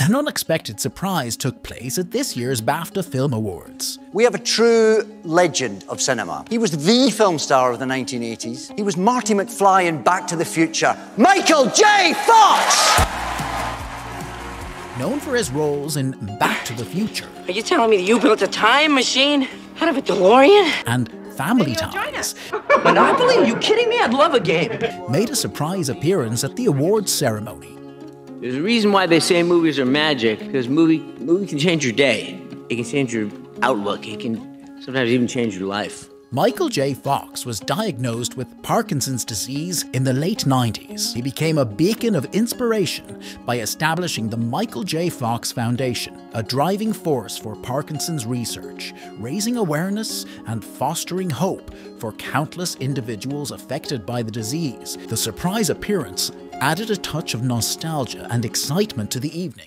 An unexpected surprise took place at this year's BAFTA Film Awards. We have a true legend of cinema. He was the film star of the 1980s. He was Marty McFly in Back to the Future. Michael J. Fox! Known for his roles in Back to the Future. Are you telling me that you built a time machine out of a DeLorean? And Family Ties. Monopoly? Are you kidding me? I'd love a game. Made a surprise appearance at the awards ceremony. There's a reason why they say movies are magic, because movie movie can change your day. It can change your outlook. It can sometimes even change your life. Michael J. Fox was diagnosed with Parkinson's disease in the late 90s. He became a beacon of inspiration by establishing the Michael J. Fox Foundation, a driving force for Parkinson's research, raising awareness and fostering hope for countless individuals affected by the disease. The surprise appearance added a touch of nostalgia and excitement to the evening.